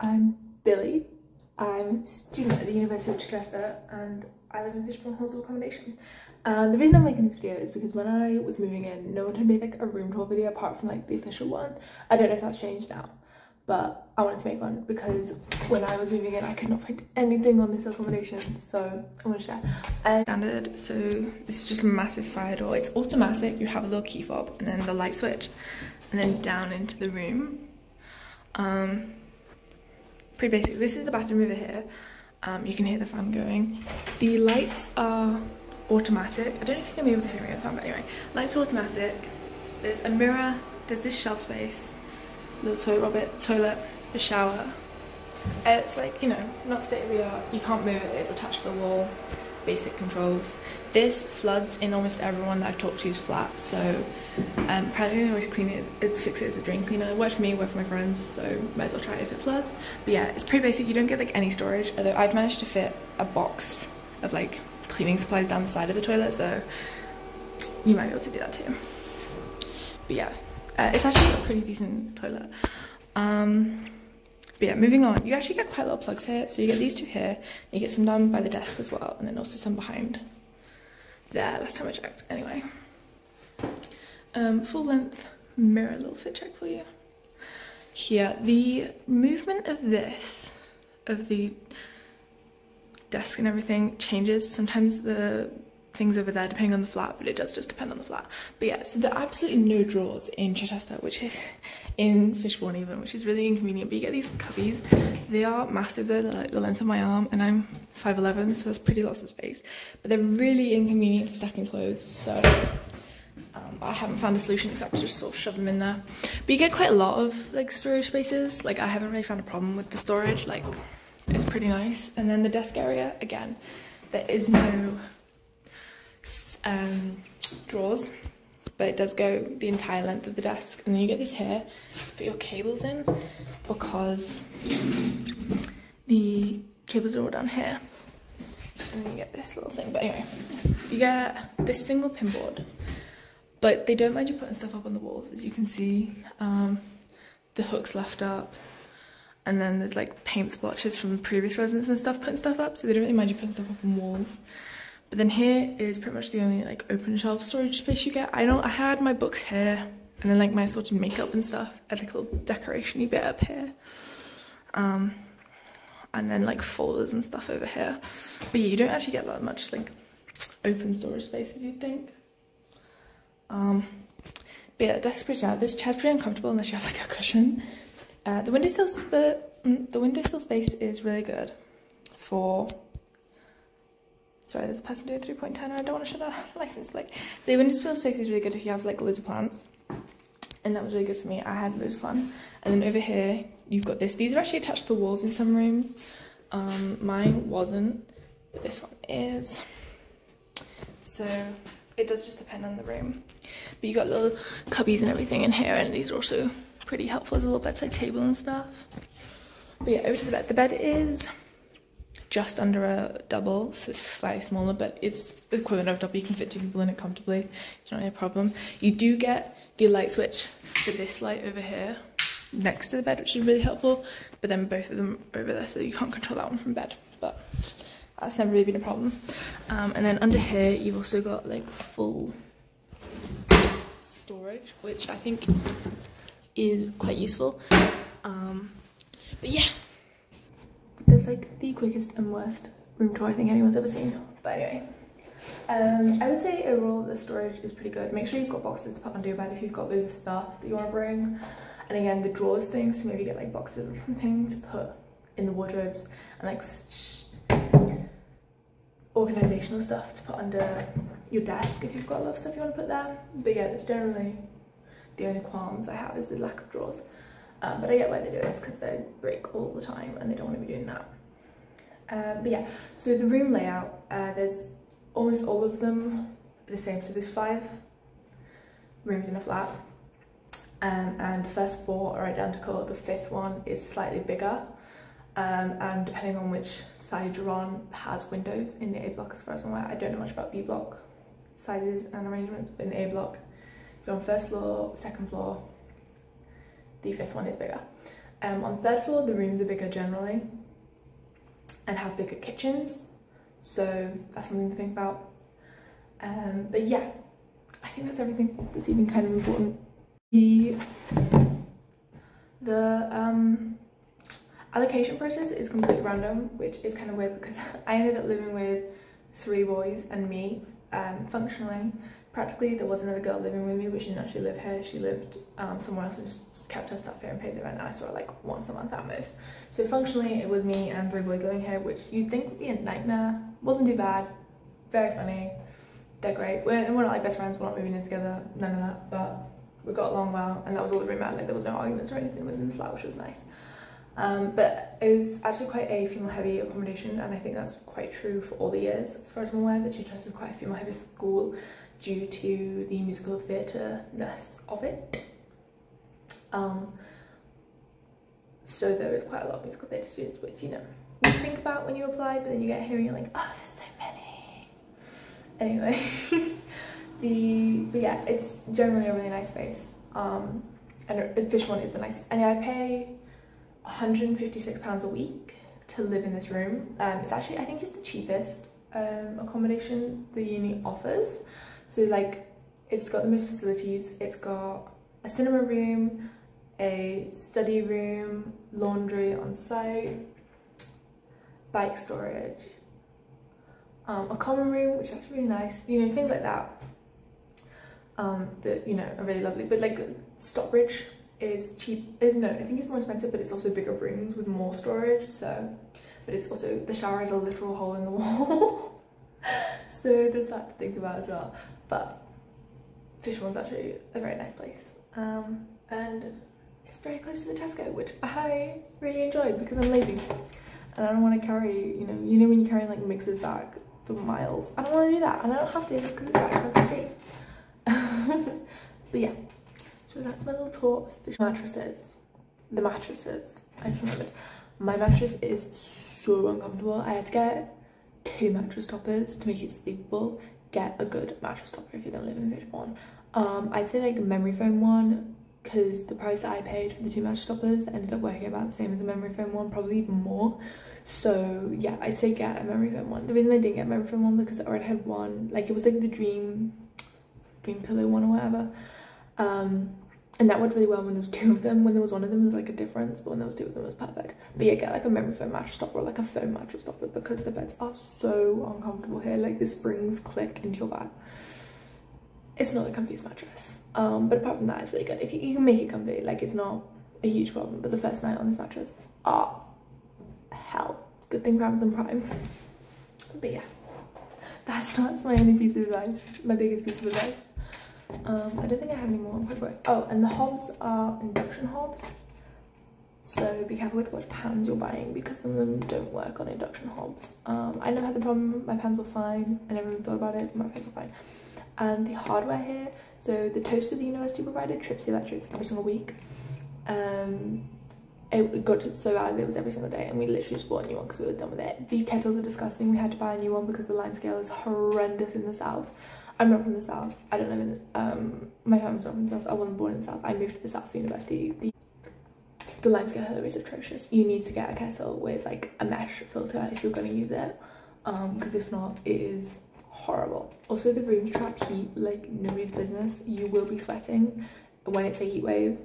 I'm Billy. I'm a student at the University of Chichester and I live in Fishbourne Halls Accommodation. And the reason I'm making this video is because when I was moving in, no one had made like a room tour video apart from like the official one. I don't know if that's changed now, but I wanted to make one because when I was moving in, I could not find anything on this accommodation, so I want to share. Uh, Standard, so this is just a massive fire door. It's automatic, you have a little key fob and then the light switch and then down into the room. Um, pretty basic. This is the bathroom over here. Um, you can hear the fan going. The lights are automatic. I don't know if you can be able to hear me the fan, but anyway. Lights are automatic. There's a mirror. There's this shelf space. Little toilet, toilet, the shower. It's like, you know, not state of the art. You can't move it. It's attached to the wall basic controls. This floods in almost everyone that I've talked to is flat, so um, apparently the way to clean it is fix it as a drain cleaner. It worked for me, worked for my friends, so might as well try it if it floods. But yeah, it's pretty basic. You don't get like any storage, although I've managed to fit a box of like cleaning supplies down the side of the toilet, so you might be able to do that too. But yeah, uh, it's actually a pretty decent toilet. Um, but yeah, moving on, you actually get quite a lot of plugs here. So you get these two here, you get some down by the desk as well, and then also some behind there. Last time I checked, anyway. Um, full length mirror little fit check for you. Here, the movement of this, of the desk and everything changes. Sometimes the things over there depending on the flat, but it does just depend on the flat. But yeah, so there are absolutely no drawers in Chichester, which is in Fishbourne even, which is really inconvenient. But you get these cubbies. They are massive, they're like the length of my arm, and I'm 5'11, so there's pretty lots of space. But they're really inconvenient for stacking clothes, so um, I haven't found a solution except to just sort of shove them in there. But you get quite a lot of like storage spaces. Like I haven't really found a problem with the storage. Like it's pretty nice. And then the desk area, again, there is no um, drawers, but it does go the entire length of the desk. And then you get this here to put your cables in because the cables are all down here. And then you get this little thing. But anyway, you get this single pin board, but they don't mind you putting stuff up on the walls, as you can see. Um, the hooks left up. And then there's like paint splotches from previous residents and stuff putting stuff up, so they don't really mind you putting stuff up on walls. But then here is pretty much the only like open shelf storage space you get. I know I had my books here and then like my sort of makeup and stuff as like a little decorationy bit up here. Um, and then like folders and stuff over here. But yeah, you don't actually get that much like open storage space as you'd think. Um, but yeah, desk pretty out. This chair's pretty uncomfortable unless you have like a cushion. Uh, the windowsill, sp- mm, the windowsill space is really good for Sorry, there's a person doing 3.10 and I don't want to show the license. Like, the window windowsill space is really good if you have like loads of plants. And that was really good for me. I had loads of fun. And then over here, you've got this. These are actually attached to the walls in some rooms. Um, mine wasn't, but this one is. So it does just depend on the room. But you got little cubbies and everything in here, and these are also pretty helpful as a little bedside table and stuff. But yeah, over to the bed. The bed is just under a double, so it's slightly smaller, but it's equivalent of a double. You can fit two people in it comfortably. It's not really a problem. You do get the light switch for this light over here next to the bed, which is really helpful. But then both of them over there, so you can't control that one from bed. But that's never really been a problem. Um, and then under here, you've also got like full storage, which I think is quite useful. Um, but yeah like the quickest and worst room tour I think anyone's ever seen. But anyway, um, I would say overall the storage is pretty good. Make sure you've got boxes to put under your bed if you've got loads of stuff that you want to bring. And again, the drawers thing, so maybe get like boxes or something to put in the wardrobes and like organizational stuff to put under your desk if you've got a lot of stuff you want to put there. But yeah, that's generally the only qualms I have is the lack of drawers. Um, but I get why they do it, it's because they break all the time and they don't want to be doing that. Um, but yeah, so the room layout, uh, there's almost all of them the same. So there's five rooms in a flat um, and the first four are identical. The fifth one is slightly bigger um, and depending on which side you're on has windows in the A block as far as I'm aware. I don't know much about B block sizes and arrangements, but in the A block, you're on first floor, second floor, the fifth one is bigger. Um, on third floor, the rooms are bigger generally and have bigger kitchens. So that's something to think about. Um, but yeah, I think that's everything that's even kind of important. The, the um, allocation process is completely random, which is kind of weird because I ended up living with three boys and me um, functionally. Practically, there was another girl living with me, but she didn't actually live here. She lived um, somewhere else and just kept her stuff here and paid the rent. And I saw her like once a month at most. So functionally, it was me and three boys living here, which you'd think would be a nightmare. Wasn't too bad. Very funny. They're great. We're, we're not like best friends. We're not moving in together. None of that. But we got along well, and that was all that really. Like there was no arguments or anything within the flat, which was nice. Um, but it was actually quite a female heavy accommodation and I think that's quite true for all the years as far as I'm aware that GTS is quite a female heavy school due to the musical theatre-ness of it. Um, so there is quite a lot of musical theatre students which you know you think about when you apply but then you get here and you're like oh there's so many. Anyway, the but yeah it's generally a really nice space um, and Fishbourne is the nicest and yeah I pay 156 pounds a week to live in this room. Um, it's actually, I think it's the cheapest um, accommodation the uni offers. So like, it's got the most facilities. It's got a cinema room, a study room, laundry on site, bike storage, um, a common room, which is actually really nice. You know, things like that. Um, that you know are really lovely. But like Stockbridge is cheap is no i think it's more expensive but it's also bigger rooms with more storage so but it's also the shower is a literal hole in the wall. So there's that to think about as well. But Fishbourne's actually a very nice place. Um and it's very close to the tesco which i really enjoyed because i'm lazy and i don't want to carry you know you know when you carry like mixes back for miles? I don't want to do that. And i don't have to because it's right across the street. But yeah so that's my little tour of fish mattresses. The mattresses. I. My mattress is so uncomfortable. I had to get two mattress toppers to make it sleepable. Get a good mattress topper if you're gonna live in Fishbourne. Um, I'd say like a memory foam one because the price that I paid for the two mattress toppers ended up working about the same as a memory foam one, probably even more. So yeah, I'd say get a memory foam one. The reason I didn't get a memory foam one because I already had one, like it was like the dream, dream pillow one or whatever. Um, and that worked really well when there was two of them. When there was one of them, was like a difference, but when there was two of them, it was perfect. But yeah, get like a memory foam mattress topper or like a foam mattress topper because the beds are so uncomfortable here. Like the springs click into your back. It's not the comfiest mattress. Um, but apart from that, it's really good. If you, you can make it comfy, like it's not a huge problem. But the first night on this mattress, ah, oh, hell. Good thing for Amazon Prime. But yeah, that's that's my only piece of advice. My biggest piece of advice. Um, I don't think I have any more. Oh, and the hobs are induction hobs. So be careful with what pans you're buying because some of them don't work on induction hobs. Um, I never had the problem. My pans were fine. I never even thought about it. My pans were fine. And the hardware here. So the toaster the university provided trips the electrics every single week. Um, it got so bad it was every single day and we literally just bought a new one because we were done with it. The kettles are disgusting. We had to buy a new one because the line scale is horrendous in the south. I'm not from the south. I don't live in, um, my family's not from the south. I wasn't born in the south. I moved to the south for university. The, the line scale here is atrocious. You need to get a kettle with like a mesh filter if you're going to use it. Um, because if not, it is horrible. Also, the rooms trap heat like nobody's business. You will be sweating when it's a heat wave.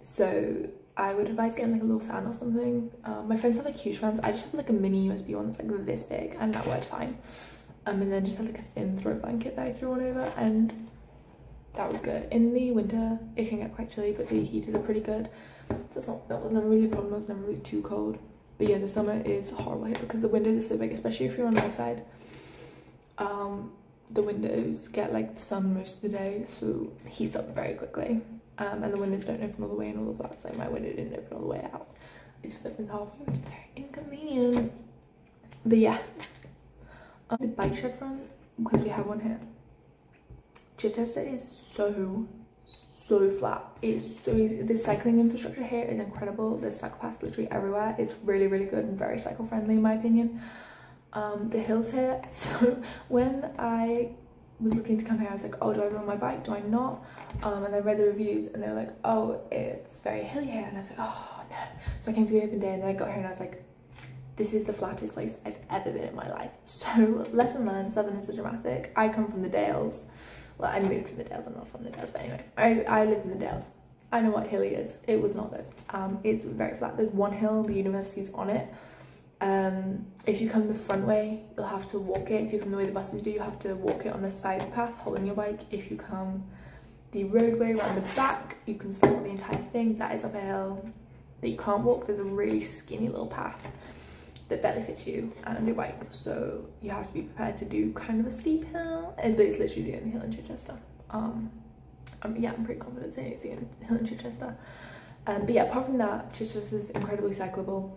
So I would advise getting like a little fan or something. Um, my friends have like huge fans. I just have like a mini USB one that's like this big and that worked fine um, and then just had like a thin throw blanket that I threw on over and that was good. In the winter it can get quite chilly but the heaters are pretty good. That's not that was never really a problem, it was never really too cold. But yeah, the summer is horrible here because the windows are so big, especially if you're on my side. Um, the windows get like the sun most of the day, so it heats up very quickly. Um, and the windows don't open all the way and all of that, so my window didn't open all the way out. It just opens halfway, which is very inconvenient. But yeah, um, the bike shed front because we have one here. Chichester is so so flat. It's so easy. The cycling infrastructure here is incredible. There's cycle paths literally everywhere. It's really really good and very cycle friendly in my opinion. Um, the hills here so when i was looking to come here i was like oh do i run my bike? Do i not? Um, and i read the reviews and they were like oh it's very hilly here. And i was like oh no. So I came to the open day and then I got here and I was like, this is the flattest place I've ever been in my life. So lesson learned, Southern is so dramatic. I come from the Dales. Well, I moved from the Dales, I'm not from the Dales, but anyway, I, I live in the Dales. I know what hilly is. It was not this. Um, it's very flat. There's one hill, the university's on it. Um, if you come the front way, you'll have to walk it. If you come the way the buses do, you have to walk it on the side path, holding your bike. If you come the roadway around the back, you can cycle the entire thing. That is up a hill that you can't walk. There's a really skinny little path that barely fits you and your bike. So you have to be prepared to do kind of a steep hill. And but it's literally the only hill in Chichester. Um, um, yeah, I'm pretty confident saying it's the only hill in Chichester. Um, but yeah, apart from that, Chichester is incredibly cyclable.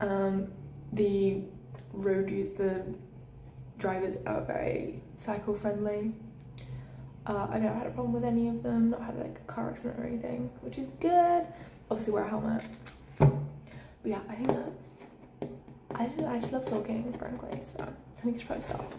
Um, the road use, the drivers are very cycle friendly. Uh, I've never had a problem with any of them, not had like a car accident or anything, which is good. Obviously wear a helmet. But yeah, I think that I just, I just love talking, frankly, so I think I should probably stop.